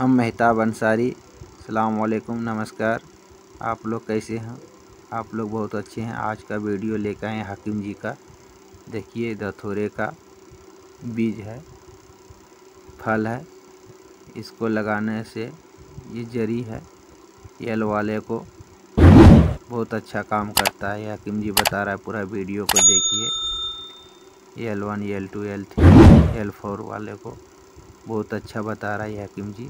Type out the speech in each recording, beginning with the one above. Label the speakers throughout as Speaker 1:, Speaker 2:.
Speaker 1: हम मेहताब अंसारी वालेकुम, नमस्कार। आप लोग कैसे हैं? आप लोग बहुत अच्छे हैं। आज का वीडियो लेकर आए हकीम जी का। देखिए धथोरे का बीज है, फल है। इसको लगाने से ये जरी है यल वाले को बहुत अच्छा काम करता है। हकीम जी बता रहा है पूरा वीडियो को, देखिए। L one L two L three L four वाले को बहुत अच्छा बता रहा है हकीम जी।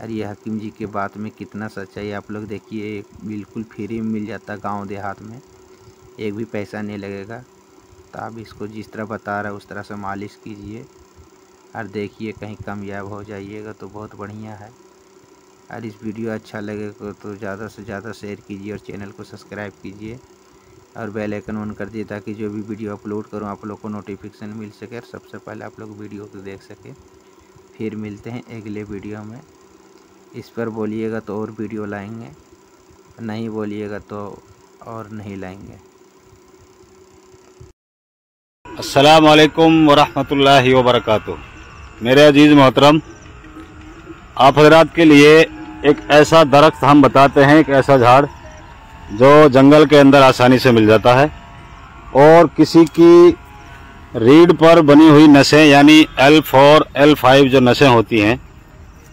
Speaker 1: और ये हकीम जी के बात में कितना सच्चाई आप लोग देखिए, बिल्कुल फ्री में मिल जाता गाँव देहात में। एक भी पैसा नहीं लगेगा। तो आप इसको जिस तरह बता रहे उस तरह से मालिश कीजिए। और देखिए कहीं कामयाब हो जाइएगा तो बहुत बढ़िया है। और इस वीडियो अच्छा लगेगा तो ज़्यादा से ज़्यादा शेयर कीजिए और चैनल को सब्सक्राइब कीजिए। और बेल आइकन ऑन कर दिए ताकि जो भी वीडियो अपलोड करूँ, आप लोग को नोटिफिकेशन मिल सके और सबसे पहले आप लोग वीडियो को देख सकें। फिर मिलते हैं अगले वीडियो में। इस पर बोलिएगा तो और वीडियो लाएँगे, नहीं बोलिएगा तो और नहीं लाएँगे।
Speaker 2: असलकम वरहमतुल्लाहि वबरकatuh मेरे अज़ीज़ मोहतरम, आप हजरात के लिए एक ऐसा दरख्त हम बताते हैं, एक ऐसा झाड़ जो जंगल के अंदर आसानी से मिल जाता है और किसी की रीढ़ पर बनी हुई नसें, यानी एल फोर एल फाइव जो नसें होती हैं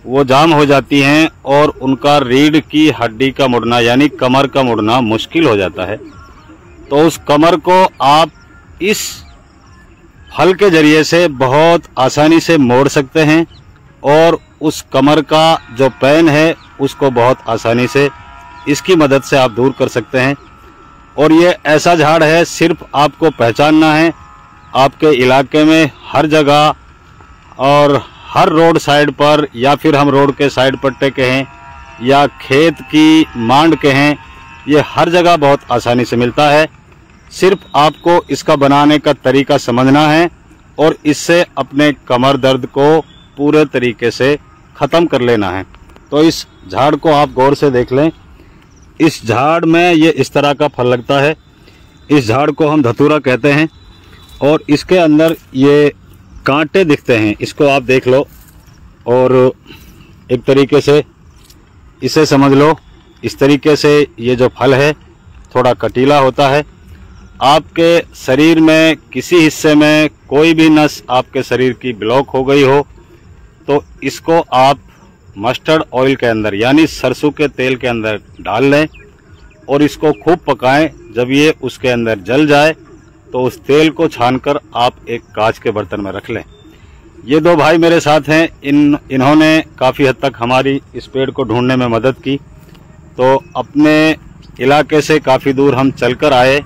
Speaker 2: वो जाम हो जाती हैं और उनका रीढ़ की हड्डी का मुड़ना, यानी कमर का मुड़ना मुश्किल हो जाता है। तो उस कमर को आप इस फल के ज़रिए से बहुत आसानी से मोड़ सकते हैं और उस कमर का जो पेन है, उसको बहुत आसानी से इसकी मदद से आप दूर कर सकते हैं। और ये ऐसा झाड़ है, सिर्फ़ आपको पहचानना है। आपके इलाके में हर जगह और हर रोड साइड पर या फिर हम रोड के साइड पट्टे के हैं या खेत की मांड के हैं ये हर जगह बहुत आसानी से मिलता है। सिर्फ़ आपको इसका बनाने का तरीका समझना है और इससे अपने कमर दर्द को पूरे तरीके से ख़त्म कर लेना है। तो इस झाड़ को आप गौर से देख लें। इस झाड़ में ये इस तरह का फल लगता है। इस झाड़ को हम धतूरा कहते हैं और इसके अंदर ये कांटे दिखते हैं, इसको आप देख लो और एक तरीके से इसे समझ लो। इस तरीके से ये जो फल है, थोड़ा कटीला होता है। आपके शरीर में किसी हिस्से में कोई भी नस आपके शरीर की ब्लॉक हो गई हो तो इसको आप मस्टर्ड ऑयल के अंदर, यानी सरसों के तेल के अंदर डाल लें और इसको खूब पकाएँ। जब ये उसके अंदर जल जाए तो उस तेल को छानकर आप एक कांच के बर्तन में रख लें। ये दो भाई मेरे साथ हैं। इन, इन्होंने काफ़ी हद तक हमारी इस पेड़ को ढूँढने में मदद की। तो अपने इलाके से काफ़ी दूर हम चलकर आए।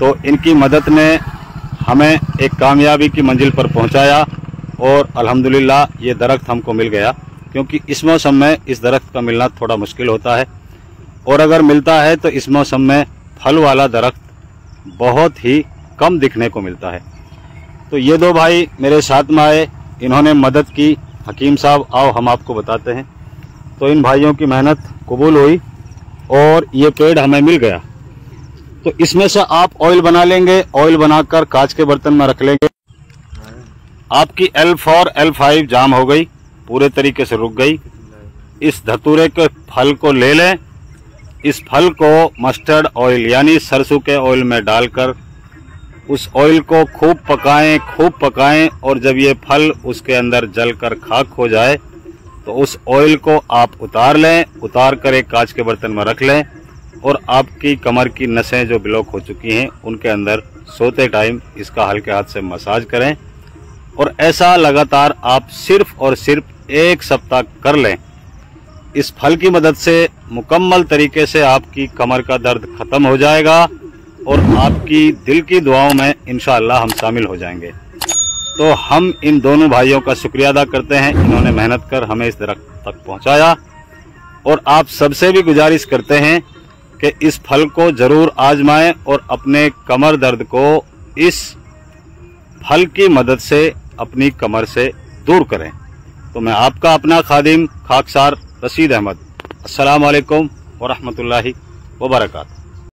Speaker 2: तो इनकी मदद ने हमें एक कामयाबी की मंजिल पर पहुँचाया और अल्हम्दुलिल्लाह ये दरख्त हमको मिल गया। क्योंकि इस मौसम में इस दरख्त का मिलना थोड़ा मुश्किल होता है। और अगर मिलता है तो इस मौसम में फल वाला दरख्त बहुत ही कम दिखने को मिलता है। तो ये दो भाई मेरे साथ में आए, इन्होंने मदद की। हकीम साहब, आओ हम आपको बताते हैं। तो इन भाइयों की मेहनत कबूल हुई और ये पेड़ हमें मिल गया। तो इसमें से आप ऑयल बना लेंगे, ऑयल बनाकर कांच के बर्तन में रख लेंगे। आपकी L four L five jam हो गई, पूरे तरीके से रुक गई। इस धतूरे के फल को ले लें। इस फल को मस्टर्ड ऑयल यानी सरसों के ऑयल में डालकर उस ऑयल को खूब पकाएँ खूब पकाएँ और जब ये फल उसके अंदर जलकर खाक हो जाए तो उस ऑयल को आप उतार लें, उतार कर एक कांच के बर्तन में रख लें और आपकी कमर की नसें जो ब्लॉक हो चुकी हैं, उनके अंदर सोते टाइम इसका हल्के हाथ से मसाज करें और ऐसा लगातार आप सिर्फ़ और सिर्फ़ एक सप्ताह कर लें। इस फल की मदद से मुकम्मल तरीके से आपकी कमर का दर्द ख़त्म हो जाएगा और आपकी दिल की दुआओं में इन हम शामिल हो जाएँगे। तो हम इन दोनों भाइयों का शुक्रिया अदा करते हैं। इन्होंने मेहनत कर हमें इस दरख्त तक पहुँचाया। और आप सबसे भी गुजारिश करते हैं कि इस फल को ज़रूर आजमाएँ और अपने कमर दर्द को इस फल की मदद से, अपनी कमर से दूर करें। तो मैं आपका अपना खादिम, खाकसार रशीद अहमद। अस्सलाम वालेकुम वरहमतुल्लाहि वबरकातुहू।